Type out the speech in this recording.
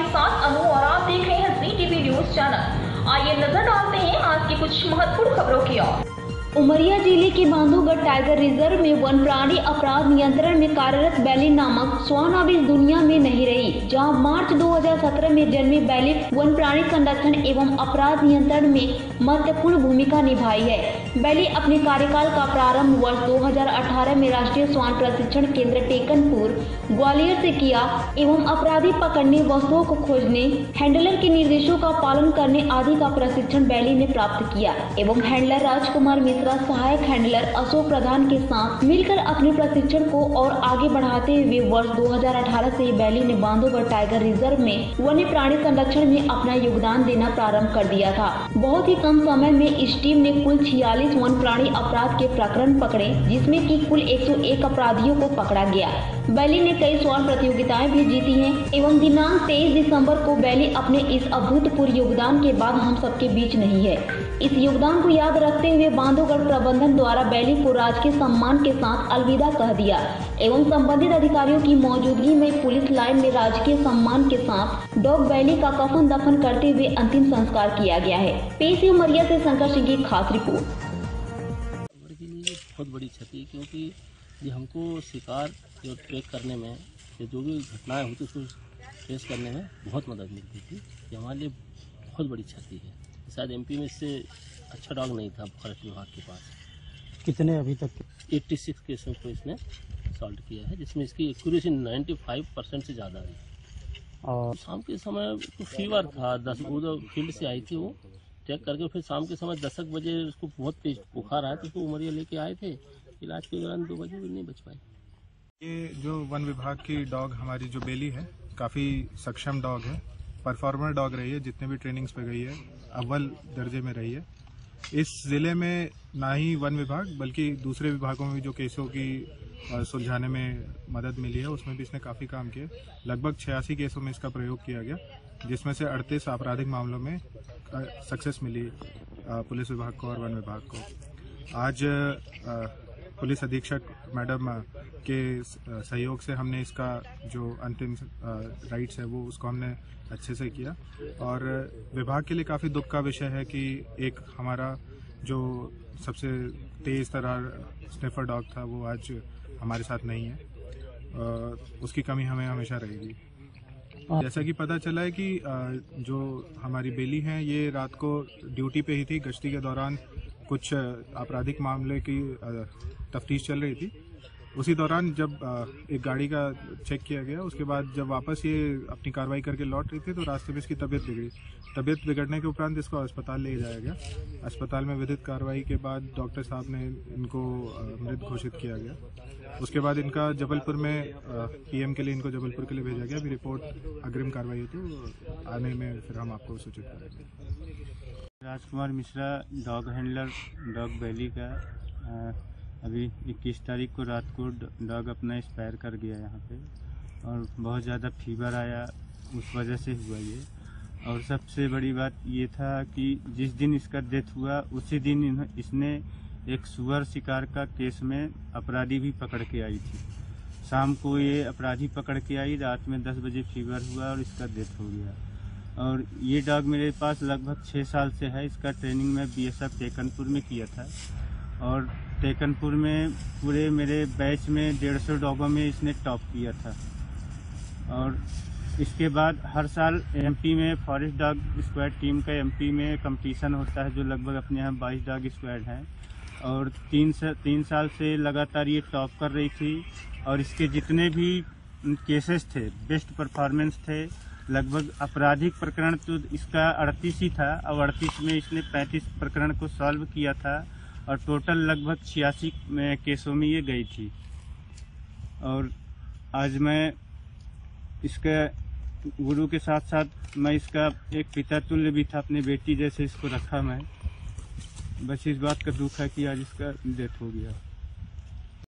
आपके साथ अनु और आप देख रहे हैं जी टीवी न्यूज़ चैनल आइए नज़र डालते हैं आज की कुछ महत्वपूर्ण खबरों की ओर। उमरिया ज़िले के बांधवगढ़ टाइगर रिज़र्व में वन प्राणी अपराध नियंत्रण में कार्यरत बैली नामक स्वान अब इस दुनिया में नहीं रही, जहाँ मार्च 2017 में जन्मी बैली वन प्राणी संरक्षण एवं अपराध नियंत्रण में महत्वपूर्ण भूमिका निभाई है। बैली अपने कार्यकाल का प्रारंभ वर्ष 2018 में राष्ट्रीय स्वान प्रशिक्षण केंद्र टेकनपुर, ग्वालियर से किया एवं अपराधी पकड़ने वस्तुओं को खोजने, हैंडलर के निर्देशों का पालन करने आदि का प्रशिक्षण बैली ने प्राप्त किया एवं हैंडलर राजकुमार सहायक हैंडलर अशोक प्रधान के साथ मिलकर अपने प्रशिक्षण को और आगे बढ़ाते हुए वर्ष 2018 से ही बैली ने बांधवगढ़ टाइगर रिज़र्व में वन्य प्राणी संरक्षण में अपना योगदान देना प्रारंभ कर दिया था। बहुत ही कम समय में इस टीम ने कुल छियालीस वन प्राणी अपराध के प्रकरण पकड़े, जिसमें की कुल 101 अपराधियों को पकड़ा गया। बैली ने कई स्वर्ण प्रतियोगिताएँ भी जीती हैं, एवं दिनांक 23 दिसंबर को बैली अपने इस अभूतपूर्व योगदान के बाद हम सबके बीच नहीं है। इस योगदान को याद रखते हुए बांधवगढ़ प्रबंधन द्वारा बैली को राजकीय सम्मान के साथ अलविदा कह दिया। एवं संबंधित अधिकारियों की मौजूदगी में पुलिस लाइन में राजकीय सम्मान के साथ डॉग बैली का कफन दफन करते हुए अंतिम संस्कार किया गया है। पेश उमरिया ऐसी शंकर सिंह की खास रिपोर्ट। के बहुत बड़ी क्षति क्योंकि ये हमको शिकार जो ट्रैक करने में जो भी घटनाएँ होती उसको ट्रेस करने में बहुत मदद मिलती थी। ये हमारे लिए बहुत बड़ी क्षति है। शायद एमपी में इससे अच्छा डॉग नहीं था फॉरेस्ट विभाग के पास। कितने अभी तक? 86 केसों को इसने सॉल्व किया है जिसमें इसकी एक्यूरेसी 95 परसेंट से ज़्यादा है और शाम के समय उसको फीवर था दस वो फ़ील्ड से आई थी वो। चेक करके फिर शाम के समय दसक बजे उसको बहुत तेज बुखार आया तो उसको उमरिया लेके आए थे। इलाज के दौरान दो बजे भी नहीं बच पाए। ये जो वन विभाग की डॉग हमारी जो बेली है काफ़ी सक्षम डॉग है। परफॉर्मर डॉग रही है जितने भी ट्रेनिंग्स पे गई है अव्वल दर्जे में रही है। इस ज़िले में ना ही वन विभाग, बल्कि दूसरे विभागों में जो केसों की सुलझाने में मदद मिली है, उसमें भी इसने काफ़ी काम किया लगभग छियासी केसों में इसका प्रयोग किया गया, जिसमें से अड़तीस आपराधिक मामलों में सक्सेस मिली पुलिस विभाग को और वन विभाग को। आज पुलिस अधीक्षक मैडम के सहयोग से हमने इसका जो अंतिम राइट्स है, वो उसको हमने अच्छे से किया। और विभाग के लिए काफ़ी दुख का विषय है कि एक हमारा जो सबसे तेज तरार स्निफर डॉग था, वो आज हमारे साथ नहीं है। उसकी कमी हमें हमेशा रहेगी। जैसा कि पता चला है कि जो हमारी बेली हैं, ये रात को ड्यूटी पे ही थी, गश्ती के दौरान कुछ आपराधिक मामले की तफ्तीश चल रही थी। उसी दौरान जब एक गाड़ी का चेक किया गया, उसके बाद जब वापस ये अपनी कार्रवाई करके लौट रही थी तो रास्ते में इसकी तबीयत बिगड़ी। तबीयत बिगड़ने के उपरांत इसको अस्पताल ले जाया गया। अस्पताल में विधिक कार्रवाई के बाद डॉक्टर साहब ने इनको मृत घोषित किया गया। उसके बाद इनका जबलपुर में पीएम के लिए इनको जबलपुर के लिए भेजा गया। अभी रिपोर्ट अग्रिम कार्रवाई है तो आने में फिर हम आपको सूचित करेंगे। Rajkumar Mishra, dog handler, dog valley का अभी 21 तारीख को रात को डॉग अपना एक्सपायर कर गया यहाँ पे। और बहुत ज़्यादा फीवर आया, उस वजह से हुआ ये। और सबसे बड़ी बात ये था कि जिस दिन इसका डेथ हुआ, उसी दिन इसने एक सुअर शिकार का केस में अपराधी भी पकड़ के आई थी। शाम को ये अपराधी पकड़ के आई, रात में 10 बजे फीवर हुआ और इसका डेथ हो गया। और ये डॉग मेरे पास लगभग छः साल से है। इसका ट्रेनिंग मैं बी बीएसएफ टेकनपुर में किया था। और टेकनपुर में पूरे मेरे बैच में डेढ़ सौ डॉगों में इसने टॉप किया था। और इसके बाद हर साल एमपी में फॉरेस्ट डॉग स्क्वाड टीम का एमपी में कंपटीशन होता है, जो लगभग अपने यहाँ बाईस डॉग स्क्वाड हैं। और तीन से, तीन साल से लगातार ये टॉप कर रही थी। और इसके जितने भी केसेस थे, बेस्ट परफॉर्मेंस थे लगभग आपराधिक प्रकरण तो इसका अड़तीस ही था और अड़तीस में इसने पैंतीस प्रकरण को सॉल्व किया था और टोटल लगभग छियासी केसों में ये गई थी। और आज मैं इसका गुरु के साथ साथ मैं इसका एक पिता तुल्य भी था, अपनी बेटी जैसे इसको रखा मैं। बस इस बात का दुख है कि आज इसका डेथ हो गया।